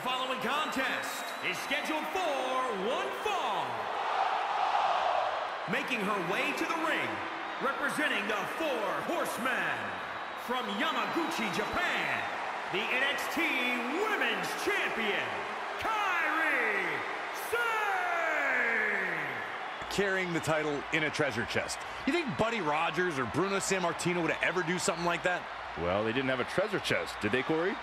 The following contest is scheduled for one fall. Making her way to the ring, representing the Four Horsemen from Yamaguchi, Japan, the NXT Women's Champion, Kairi Sane! Carrying the title in a treasure chest. You think Buddy Rogers or Bruno Sammartino would ever do something like that? Well, they didn't have a treasure chest, did they, Corey?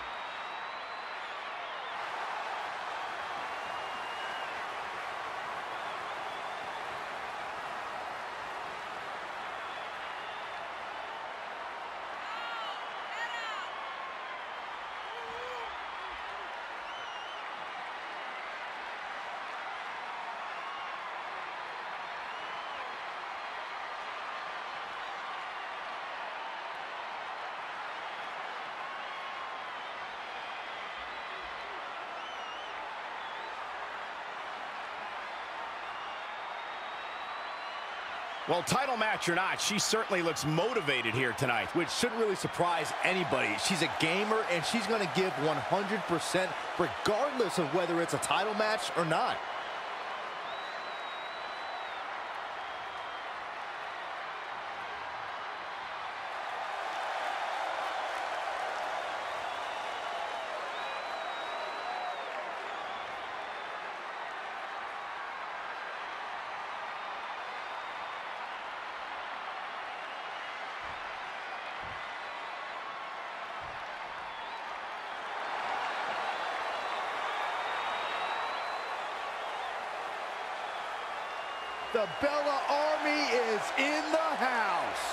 Well, title match or not, she certainly looks motivated here tonight. Which shouldn't really surprise anybody. She's a gamer, and she's going to give 100% regardless of whether it's a title match or not. The Bella Army is in the house.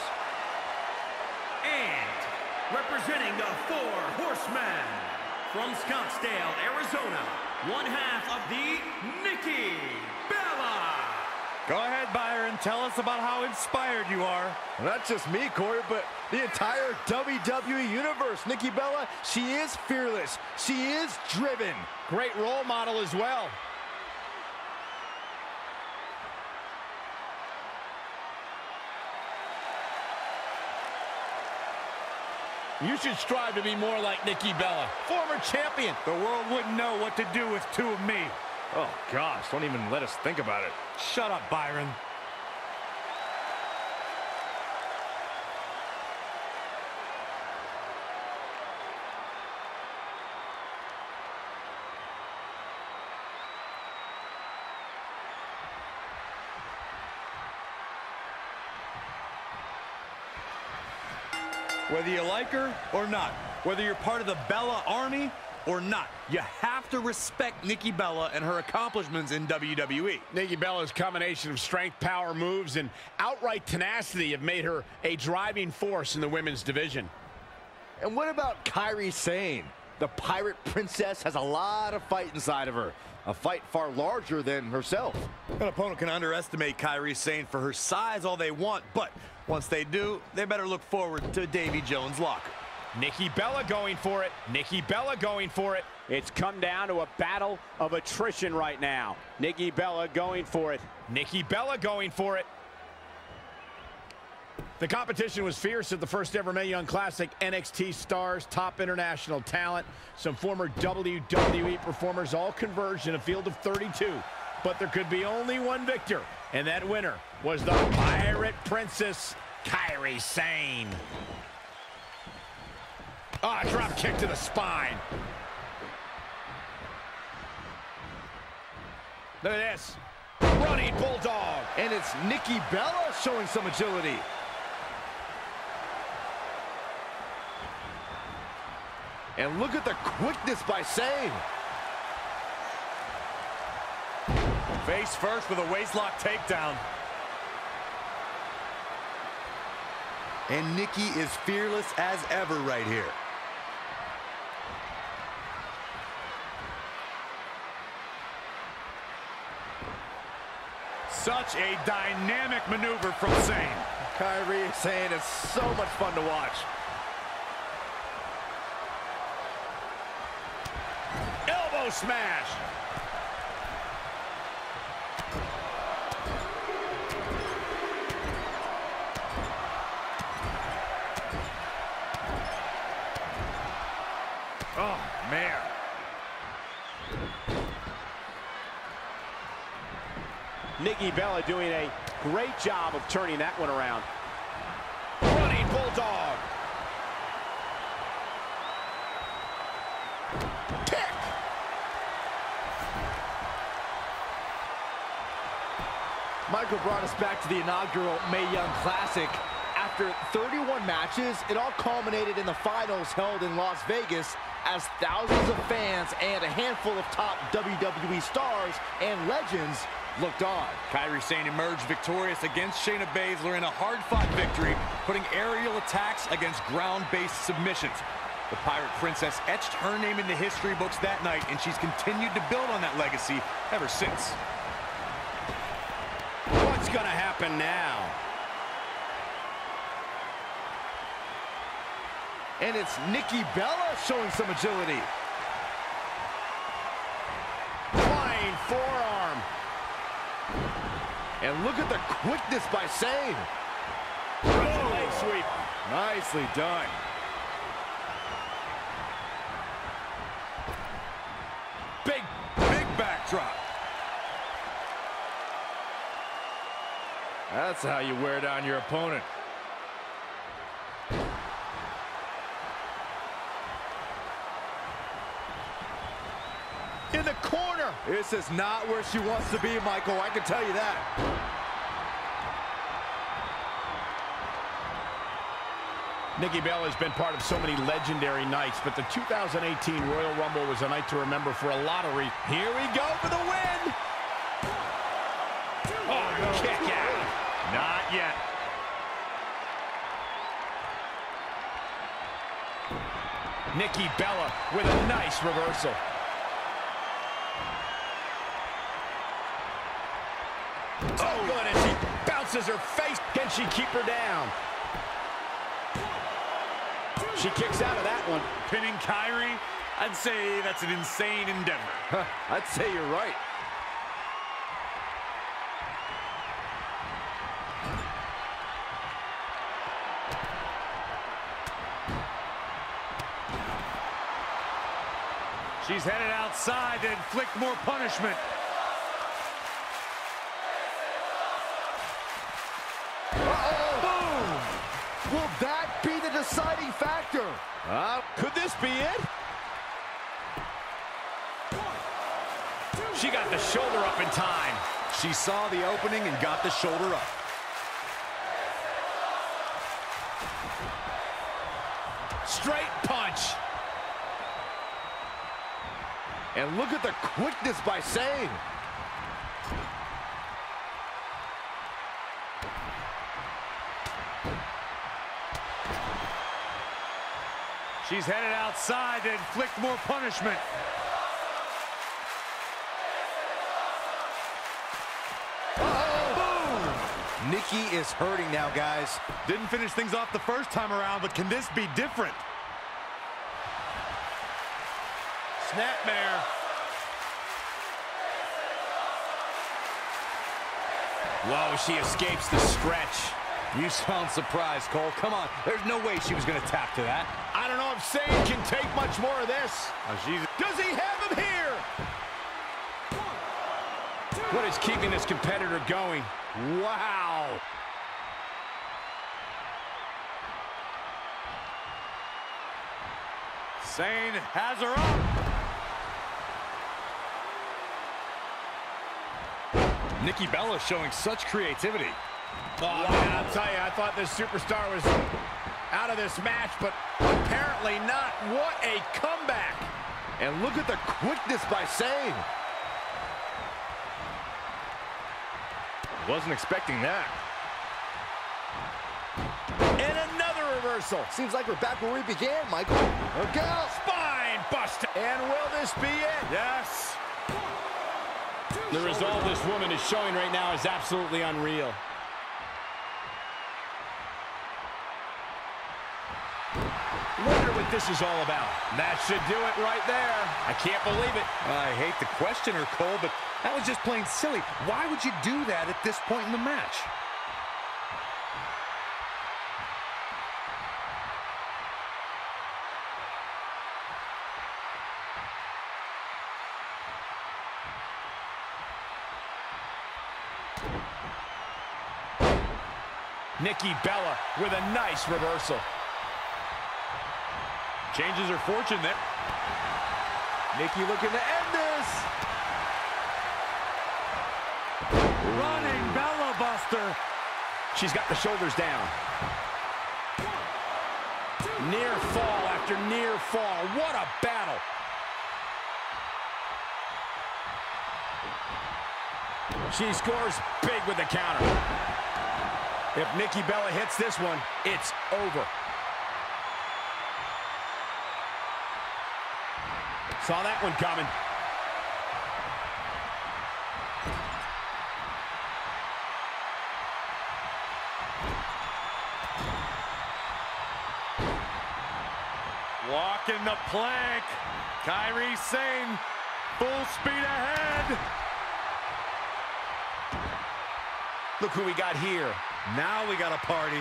And representing the Four Horsemen from Scottsdale, Arizona, one half of the Nikki Bella. Go ahead, Byron. Tell us about how inspired you are. Not just me, Corey, but the entire WWE Universe. Nikki Bella, she is fearless. She is driven. Great role model as well. You should strive to be more like Nikki Bella. Former champion. The world wouldn't know what to do with two of me. Oh, gosh, don't even let us think about it. Shut up, Byron. Whether you like her or not, whether you're part of the Bella Army or not, you have to respect Nikki Bella and her accomplishments in WWE. Nikki Bella's combination of strength, power, moves, and outright tenacity have made her a driving force in the women's division. And what about Kairi Sane? The Pirate Princess has a lot of fight inside of her. A fight far larger than herself. An opponent can underestimate Kairi Sane for her size all they want, but once they do, they better look forward to Davy Jones' lock. Nikki Bella going for it. Nikki Bella going for it. It's come down to a battle of attrition right now. Nikki Bella going for it. Nikki Bella going for it. The competition was fierce at the first ever Mae Young Classic. NXT stars, top international talent, some former WWE performers all converged in a field of 32. But there could be only one victor, and that winner was the Pirate Princess, Kairi Sane. Ah, oh, drop kick to the spine. Look at this. Running Bulldog. And it's Nikki Bella showing some agility. And look at the quickness by Sane. Face first with a waistlock takedown. And Nikki is fearless as ever right here. Such a dynamic maneuver from Sane. Kairi Sane is so much fun to watch. elbow smash. Oh, man. Nikki Bella doing a great job of turning that one around. Running Bulldog. Michael brought us back to the inaugural Mae Young Classic. After 31 matches, it all culminated in the finals held in Las Vegas as thousands of fans and a handful of top WWE stars and legends looked on. Kairi Sane emerged victorious against Shayna Baszler in a hard-fought victory, putting aerial attacks against ground-based submissions. The Pirate Princess etched her name in the history books that night, and she's continued to build on that legacy ever since. What's going to happen now? And it's Nikki Bella showing some agility. Flying forearm. And look at the quickness by Sane. Leg sweep. Nicely done. Big, big backdrop. That's how you wear down your opponent. In the corner. This is not where she wants to be, Michael. I can tell you that. Nikki Bella has been part of so many legendary nights, but the 2018 Royal Rumble was a night to remember for a lottery. Here we go for the win. Oh, kick out. Not yet. Nikki Bella with a nice reversal. Oh, good as she bounces her face. Can she keep her down? She kicks out of that one. Pinning Kairi, I'd say that's an insane endeavor. I'd say you're right. She's headed outside to inflict more punishment. Will that be the deciding factor? Uh, could this be it? She got the shoulder up in time. She saw the opening and got the shoulder up. Straight punch. And look at the quickness by Sane. She's headed outside to inflict more punishment. Nikki is hurting now, guys. Didn't finish things off the first time around, but can this be different? Snapmare. Whoa, she escapes the stretch. You sound surprised, Cole. Come on. There's no way she was going to tap to that. I don't know if Sane can take much more of this. Oh. Does he have him here? What is keeping this competitor going? Wow. Sane has her up. Nikki Bella showing such creativity. Oh, man, I'll tell you, I thought this superstar was out of this match, but apparently not. What a comeback. And look at the quickness by Sane. Wasn't expecting that. And another reversal. Seems like we're back where we began, Michael. Look out. Spine buster. And will this be it? Yes. The resolve this woman is showing right now is absolutely unreal. Wonder what this is all about. That should do it right there. I can't believe it. I hate to question her, Cole, but that was just plain silly. Why would you do that at this point in the match? Nikki Bella with a nice reversal. Changes her fortune there. Nikki looking to end this. Running Bella Buster. She's got the shoulders down. Near fall after near fall. What a battle. She scores big with the counter. If Nikki Bella hits this one, it's over. Saw that one coming. Walking the plank. Kairi Sane, full speed ahead. Look who we got here. Now we got a party.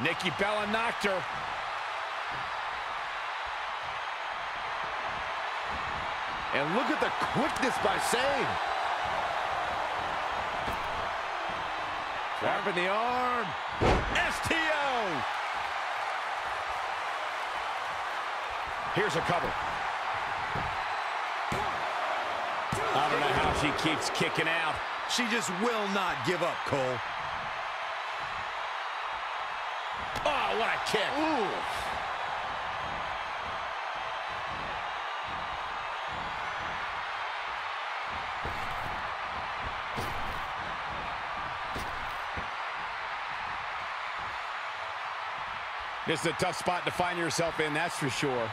Nikki Bella knocked her. And look at the quickness by Sane. Trap in the arm. STO. Here's a cover. I don't know how she keeps kicking out. She just will not give up, Cole. Oh, what a kick. Ooh. This is a tough spot to find yourself in, that's for sure.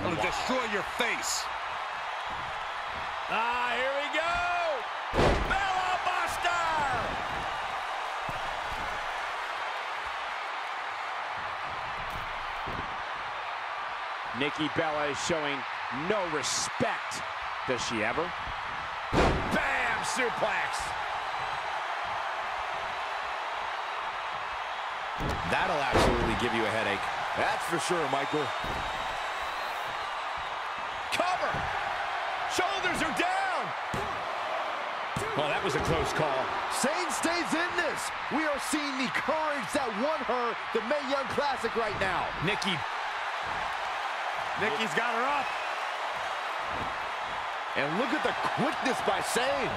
It'll destroy your face. Ah, here we go! Bella Buster! Nikki Bella is showing no respect. Does she ever? Bam! Suplex! That'll absolutely give you a headache. That's for sure, Michael. Cover! Shoulders are down! Well, that was a close call. Sane stays in this. We are seeing the courage that won her the Mae Young Classic right now. Nikki Nikki's got her up. And look at the quickness by Sane.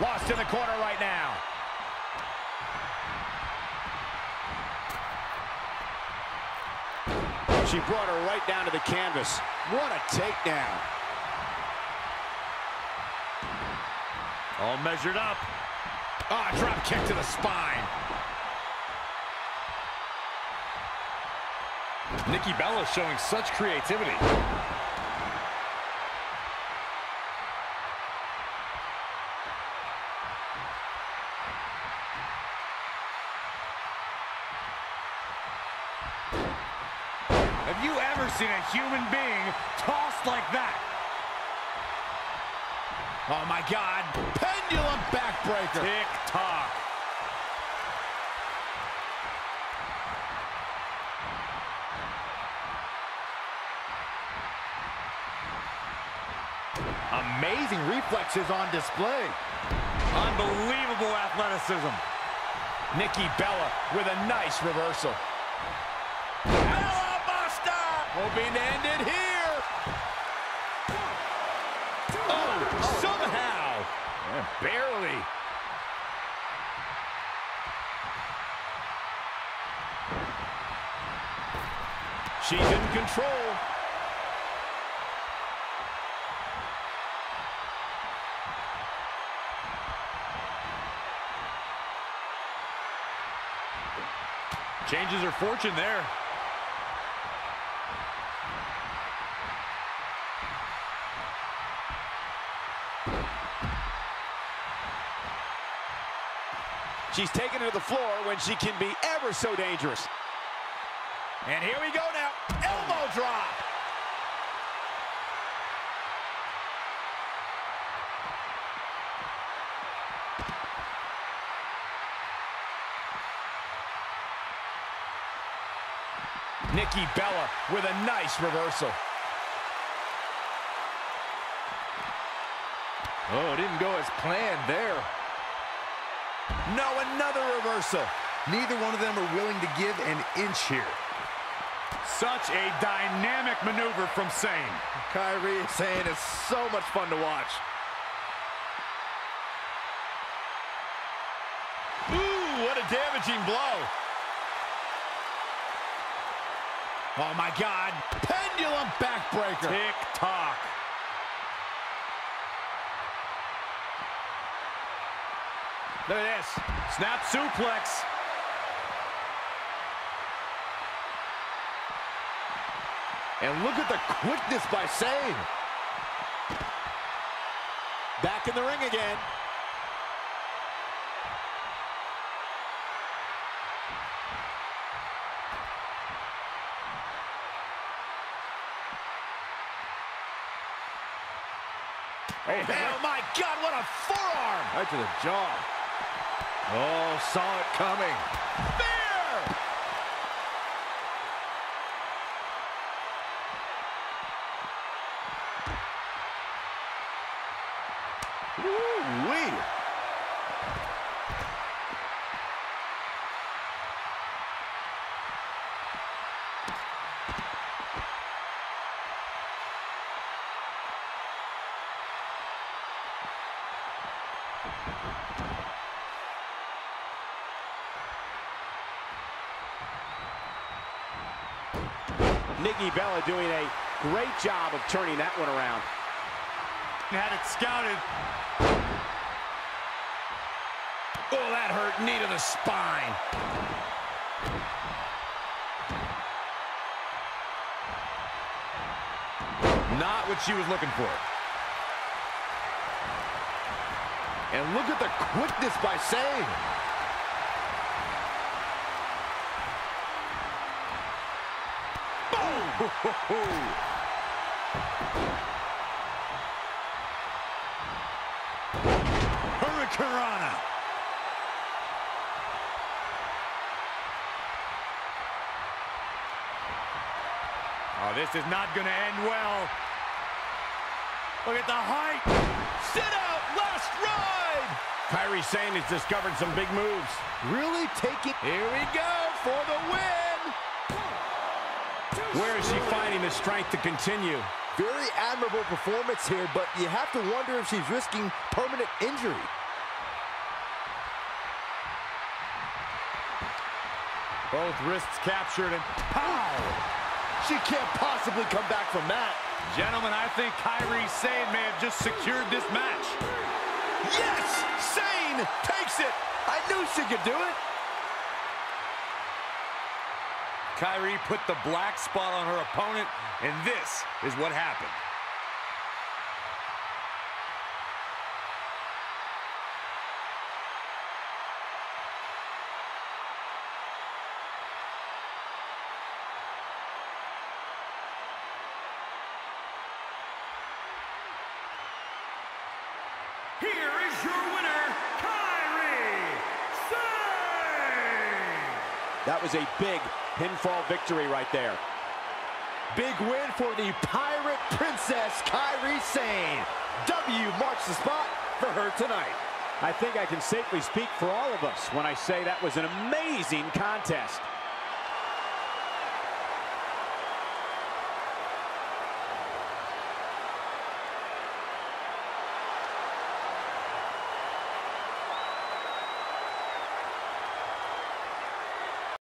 lost in the corner right now. She brought her right down to the canvas. What a takedown. All measured up. Ah, drop kick to the spine. Nikki Bella showing such creativity. Human being tossed like that? Oh, my God. Pendulum backbreaker. Tick tock. Amazing reflexes on display. Unbelievable athleticism. Nikki Bella with a nice reversal. Hoping to end it here. Oh, somehow. Yeah, barely. She's in control. Changes her fortune there. She's taken to the floor when she can be ever so dangerous. And here we go now. Elbow drop. Nikki Bella with a nice reversal. Oh, it didn't go as planned there. No, another reversal. Neither one of them are willing to give an inch here. Such a dynamic maneuver from Sane. Kairi Sane is so much fun to watch. Ooh, what a damaging blow. Oh, my God. Pendulum backbreaker. Tick-tock. Look at this. Snap suplex. And look at the quickness by Sane. Back in the ring again. Oh, my God, what a forearm. Right to the jaw. Oh, saw it coming. Spear! Woo-wee. Nikki Bella doing a great job of turning that one around. Had it scouted. Oh, that hurt. Knee to the spine. Not what she was looking for. And look at the quickness by Sane. Hurricanrana. Oh, this is not going to end well. Look at the height. Sit out. Last ride. Kairi Sane has discovered some big moves. Really taking... Here we go for the win. Where is she finding the strength to continue? Very admirable performance here, but you have to wonder if she's risking permanent injury. Both wrists captured and pow! She can't possibly come back from that. Gentlemen, I think Kairi Sane may have just secured this match. Yes! Sane takes it. I knew she could do it. Kairi put the black spot on her opponent, and this is what happened. Here is your winner, Kairi Sane! That was a big pinfall victory right there. Big win for the Pirate Princess, Kairi Sane. W marks the spot for her tonight. I think I can safely speak for all of us when I say that was an amazing contest.